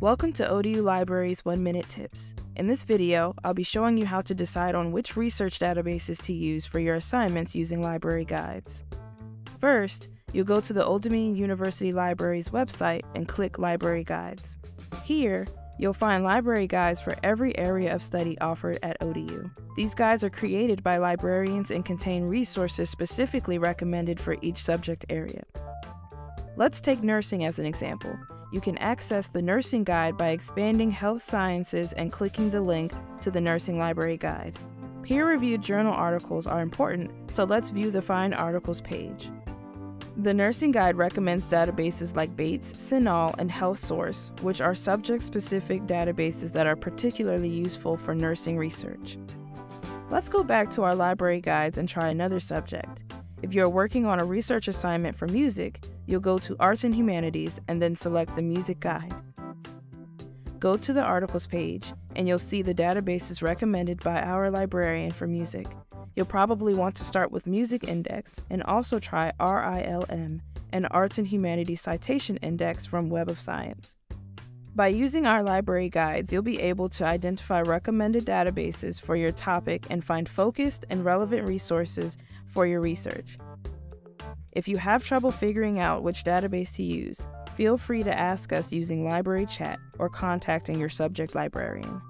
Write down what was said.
Welcome to ODU Library's 1 Minute Tips. In this video, I'll be showing you how to decide on which research databases to use for your assignments using library guides. First, you'll go to the Old Dominion University Library's website and click Library Guides. Here, You'll find library guides for every area of study offered at ODU. These guides are created by librarians and contain resources specifically recommended for each subject area. Let's take nursing as an example. You can access the nursing guide by expanding health sciences and clicking the link to the nursing library guide. Peer reviewed journal articles are important, so let's view the Find Articles page. The nursing guide recommends databases like Bates, CINAHL, and HealthSource, which are subject specific databases that are particularly useful for nursing research. Let's go back to our library guides and try another subject. If you're working on a research assignment for music, you'll go to Arts and Humanities and then select the Music Guide. Go to the Articles page, and you'll see the databases recommended by our librarian for music. You'll probably want to start with Music Index and also try RILM, an Arts and Humanities Citation Index from Web of Science. By using our library guides, you'll be able to identify recommended databases for your topic and find focused and relevant resources for your research. If you have trouble figuring out which database to use, feel free to ask us using library chat or contacting your subject librarian.